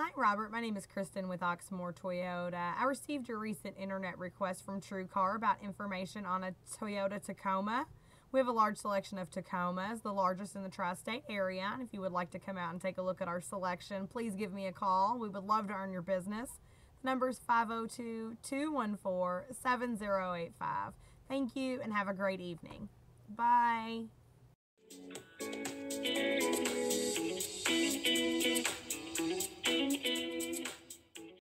Hi, Robert. My name is Kristin with Oxmoor Toyota. I received your recent internet request from TrueCar about information on a Toyota Tacoma. We have a large selection of Tacomas, the largest in the tri state area. And if you would like to come out and take a look at our selection, please give me a call. We would love to earn your business. The number is 502 214 7085. Thank you and have a great evening. Bye.